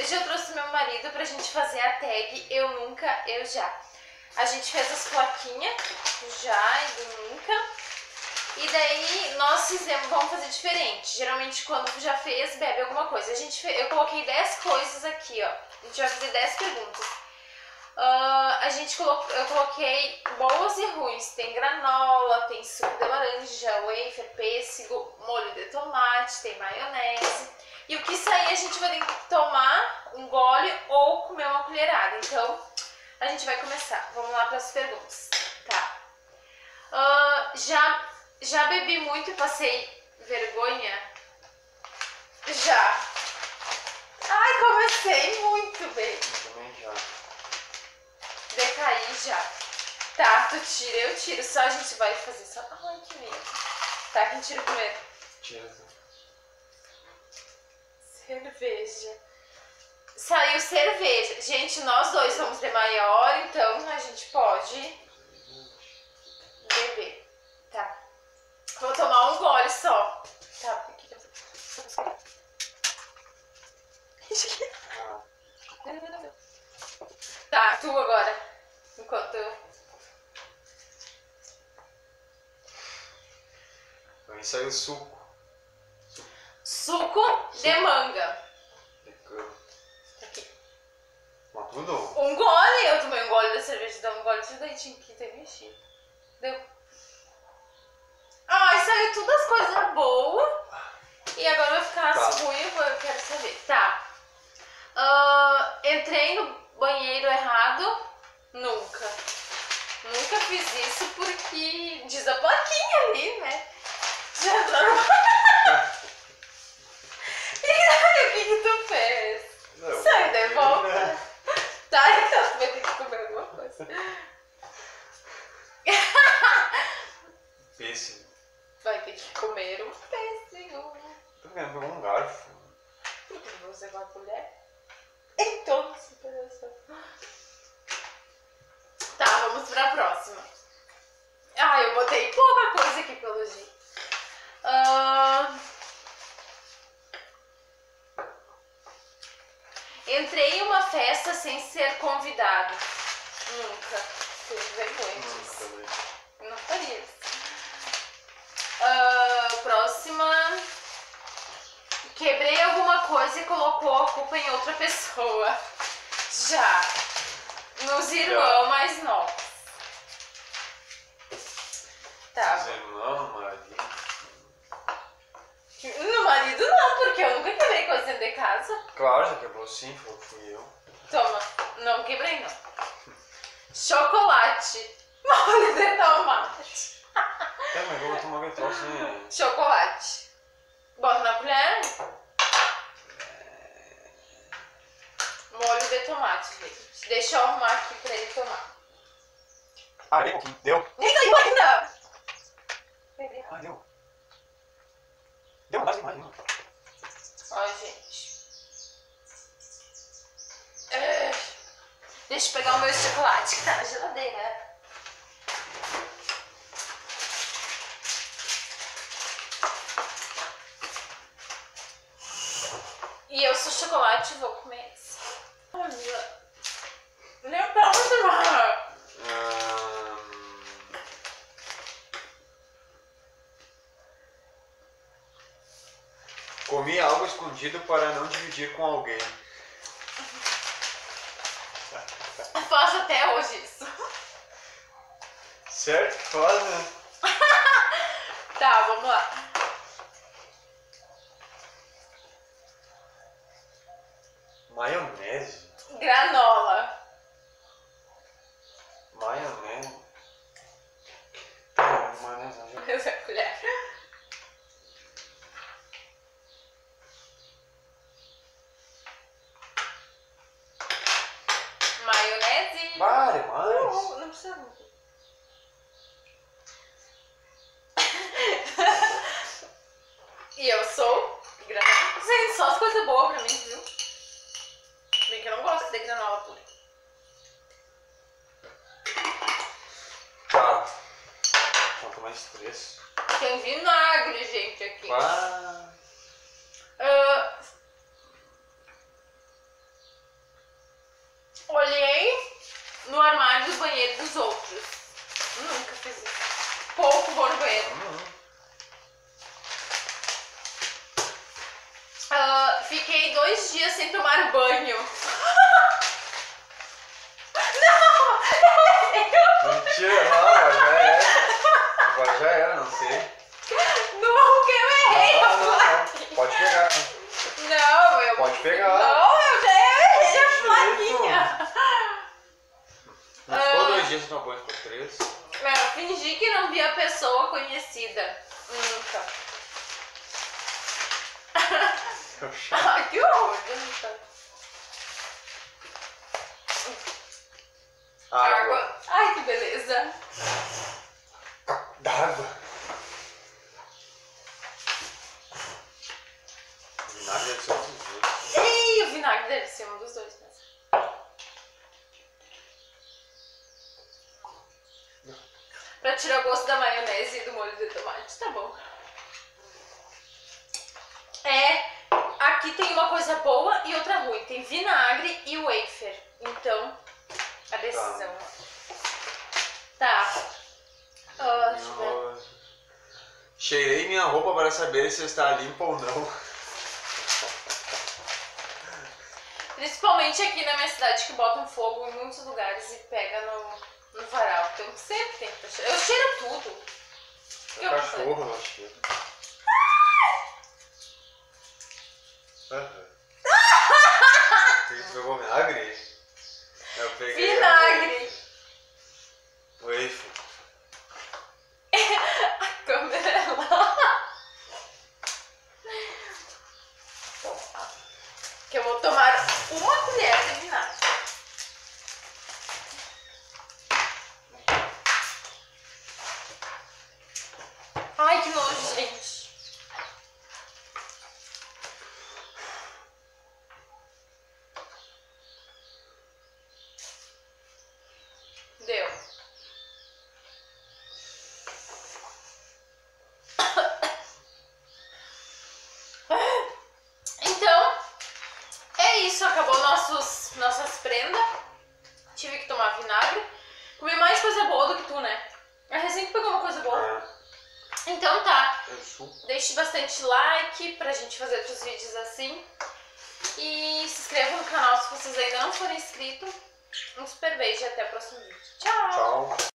eu já trouxe meu marido pra gente fazer a tag Eu Nunca, Eu Já. A gente fez as plaquinhas já e do nunca. E daí nós fizemos, vamos fazer diferente. Geralmente quando já fez, bebe alguma coisa. A gente eu coloquei 10 coisas aqui, ó. A gente vai fazer 10 perguntas. Uh, a gente colocou, eu coloquei boas e ruins. Tem granola, tem suco de laranja, wafer, pêssego, molho de tomate, tem maionese. E o que sair a gente vai ter que tomar um gole ou comer uma colherada. Então, a gente vai começar. Vamos lá para as perguntas. Tá. Uh, já, já bebi muito e passei vergonha? Já. Ai, comecei muito bem. Também já. Decaí já. Tá, tu tira, eu tiro. Só a gente vai fazer só. Ai, que medo. Tá, quem tira primeiro? Tira. Cerveja. Saiu cerveja. Gente, nós dois somos de maior, então a gente pode beber. Tá. Vou tomar um gole só. Tá. Tá, tu agora. Aí saiu suco. Suco de manga. De cana. Aqui. Mas tudo? Um gole. Eu tomei um gole da cerveja, dá um gole de leitinho que tem mexido. Deu. Ai, saiu tudo as coisas boas. E agora vai ficar Tá. as ruins, eu quero saber. Tá. Ah, entrei no banheiro errado? Nunca. Nunca fiz isso porque diz a plaquinha ali, né? Já entrou no... E o que que tu fez? Não, Sai de volta. né? Tá, então tu vai ter que comer alguma coisa. Pra próxima. Ah, eu botei pouca coisa aqui pelo jeito. Ah, Entrei em uma festa sem ser convidado. Nunca. Tenho vergonha disso. Não faria isso. Ah, próxima. Quebrei alguma coisa e colocou a culpa em outra pessoa. Já. Nos irmãos mais novos. Tá. Seu irmão, marido. No marido não, porque eu nunca quebrei coisa dentro de casa. Claro, já quebrou sim, fui eu. Toma. Não quebrei não. Chocolate. Molho de tomate. É, mas eu vou tomar aquele troço né? Chocolate. Bota na colher. Molho de tomate, gente. Deixa eu arrumar aqui pra ele tomar. Ah, deu? Deu? Nem caiu ainda! Ah, deu. Deu mais, mais. mais. Ó, gente. É. Deixa eu pegar o meu chocolate que tá na geladeira. E eu sou chocolate e vou comer esse. Olha. Nem pra vai. Ahn, Comi algo escondido para não dividir com alguém. Eu faço até hoje isso. Certo? Faz, né? Tá, vamos lá. Maionese. Granola. Maionese. Tá, maionese. já- Essa colher. Maionese. Vale, mais. Não, não precisa muito. e eu sou granola. Gente, só as coisas boas pra mim, viu? Bem que eu não gosto de granola pura. Tá. Falta mais três. Tem vinagre, gente, aqui. Ah, armário do banheiro dos outros. Nunca fiz isso. Pouco vou no banheiro. Ah, fiquei dois dias sem tomar banho. Mentira, não, agora já era. Agora já era, não sei. Nunca eu errei Não, a não, não. plaquinha. Pode pegar. Não, eu. Pode pegar. Não, eu já errei a Direito. plaquinha. Não ficou Ah. dois dias sem tomar Eu fingi que não vi a pessoa conhecida. Nunca. Chato. Ai, que horror, nunca. Água. Ai, que beleza. D'água. Vinagre deve ser outros dois. Ei, o vinagre deve ser um dos dois mesmo. Pra tirar o gosto da maionese e do molho de tomate, tá bom. É, aqui tem uma coisa boa e outra ruim. Tem vinagre e wafer. Então, a decisão. Tá. Ah, ver. Nossa. Cheirei minha roupa para saber se está limpa ou não. Principalmente aqui na minha cidade que botam fogo em muitos lugares e pega no, no varal. Tem que cheiro. Eu cheiro tudo. É Eu cachorro, eu acho que. Aham. Você pegou vinagre? Eu peguei. Vinagre. Wafer. A câmera é lá. Que eu vou tomar uma colher de vinagre. Ai, que nojo, gente. Deu. Então, é isso. Acabou nossos, nossas prendas. Tive que tomar vinagre. Comi mais coisa boa do que tu, né? A recém que pegou uma coisa boa. É, Então tá. suco. Deixe bastante like pra gente fazer outros vídeos assim. E se inscreva no canal se vocês ainda não forem inscritos. Um super beijo e até o próximo vídeo. Tchau!